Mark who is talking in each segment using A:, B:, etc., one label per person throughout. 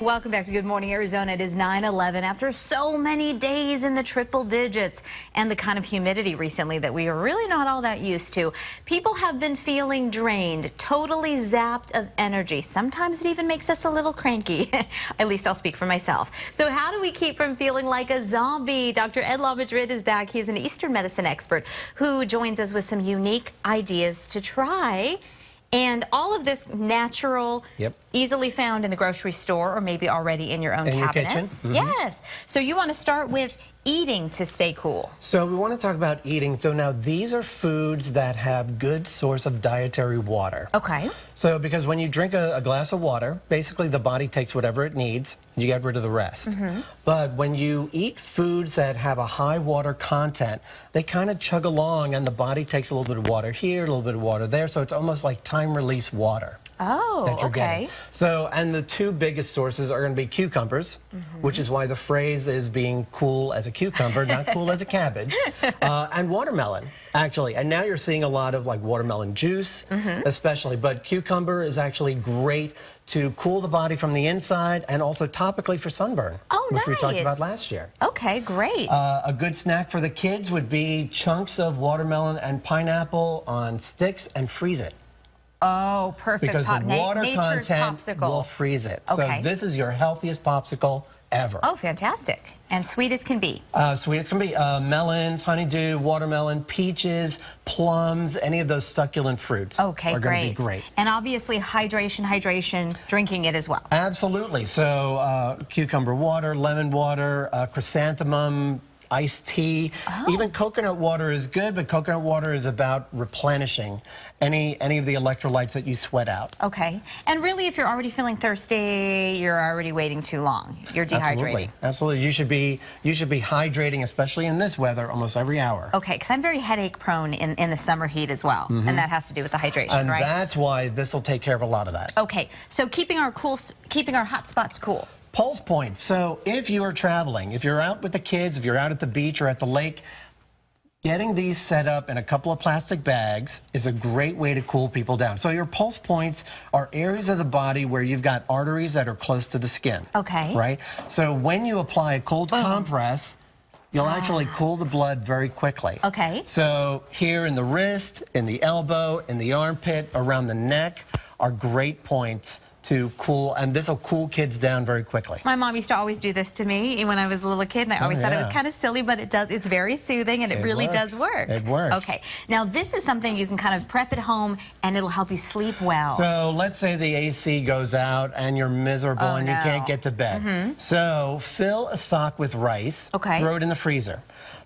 A: Welcome back to Good Morning Arizona. It is 9-11 after so many days in the triple digits and the kind of humidity recently that we are really not all that used to. People have been feeling drained, totally zapped of energy. Sometimes it even makes us a little cranky. At least I'll speak for myself. So how do we keep from feeling like a zombie? Dr. Ed Lamadrid is back. He is an Eastern medicine expert who joins us with some unique ideas to try and all of this natural,
B: yep.
A: easily found in the grocery store or maybe already in your own
B: in
A: cabinets.
B: Your mm
A: -hmm. Yes. So you want to start with eating to stay cool.
B: So we want to talk about eating. So now these are foods that have good source of dietary water.
A: Okay.
B: So because when you drink a, a glass of water, basically the body takes whatever it needs, you get rid of the rest. Mm -hmm. But when you eat foods that have a high water content, they kind of chug along and the body takes a little bit of water here, a little bit of water there, so it's almost like time release water.
A: Oh, okay. Getting.
B: So, and the two biggest sources are going to be cucumbers, mm -hmm. which is why the phrase is being cool as a cucumber, not cool as a cabbage, uh, and watermelon, actually. And now you're seeing a lot of like watermelon juice, mm -hmm. especially, but cucumber is actually great to cool the body from the inside and also topically for sunburn,
A: oh,
B: which
A: nice.
B: we talked about last year.
A: Okay, great.
B: Uh, a good snack for the kids would be chunks of watermelon and pineapple on sticks and freeze it.
A: Oh, perfect.
B: Because
A: Pop
B: the water
A: Nature's
B: content
A: popsicle.
B: will freeze it.
A: Okay.
B: So this is your healthiest popsicle ever.
A: Oh, fantastic. And sweet as can be.
B: Uh, sweet as can be. Uh, melons, honeydew, watermelon, peaches, plums, any of those succulent fruits
A: okay,
B: are
A: going
B: to be great.
A: And obviously hydration, hydration, drinking it as well.
B: Absolutely. So uh, cucumber water, lemon water, uh, chrysanthemum, iced tea. Oh. Even coconut water is good, but coconut water is about replenishing any any of the electrolytes that you sweat out.
A: Okay. And really, if you're already feeling thirsty, you're already waiting too long. You're dehydrating.
B: Absolutely. Absolutely. You should be you should be hydrating, especially in this weather, almost every hour.
A: Okay, because I'm very headache prone in, in the summer heat as well. Mm -hmm. And that has to do with the hydration,
B: and
A: right?
B: And that's why this will take care of a lot of that.
A: Okay. So keeping our cool keeping our hot spots cool.
B: Pulse points. So if you are traveling, if you're out with the kids, if you're out at the beach or at the lake, getting these set up in a couple of plastic bags is a great way to cool people down. So your pulse points are areas of the body where you've got arteries that are close to the skin.
A: Okay.
B: Right? So when you apply a cold Boom. compress, you'll ah. actually cool the blood very quickly.
A: Okay.
B: So here in the wrist, in the elbow, in the armpit, around the neck are great points to cool, and this will cool kids down very quickly.
A: My mom used to always do this to me when I was a little kid, and I always oh, yeah. thought it was kind of silly, but it does. It's very soothing, and it, it really
B: works.
A: does work.
B: It works.
A: Okay. Now, this is something you can kind of prep at home, and it'll help you sleep well.
B: So let's say the AC goes out, and you're miserable,
A: oh,
B: and
A: no.
B: you can't get to bed. Mm -hmm. So fill a sock with rice.
A: Okay.
B: Throw it in the freezer.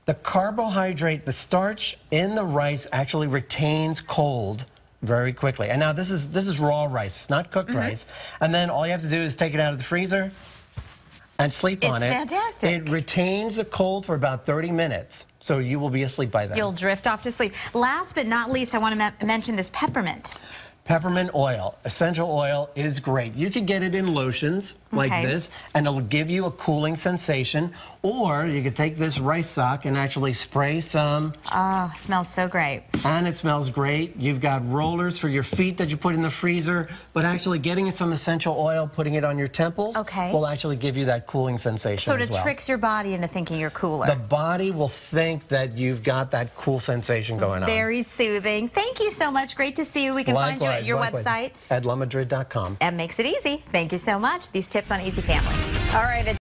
B: The carbohydrate, the starch in the rice actually retains cold very quickly. And now this is this is raw rice, it's not cooked mm -hmm. rice. And then all you have to do is take it out of the freezer and sleep
A: it's
B: on it.
A: It's fantastic.
B: It retains the cold for about 30 minutes. So you will be asleep by then.
A: You'll drift off to sleep. Last but not least, I want to mention this peppermint.
B: Peppermint oil, essential oil, is great. You can get it in lotions like okay. this, and it'll give you a cooling sensation. Or you could take this rice sock and actually spray some.
A: Oh, smells so great.
B: And it smells great. You've got rollers for your feet that you put in the freezer, but actually getting some essential oil, putting it on your temples,
A: okay.
B: will actually give you that cooling sensation
A: So it
B: well.
A: tricks your body into thinking you're cooler.
B: The body will think that you've got that cool sensation going
A: on. Very soothing. Thank you so much. Great to see you. We can likewise, find you at your website.
B: At lamadrid.com.
A: That makes it easy. Thank you so much. These tips on Easy Family. All right.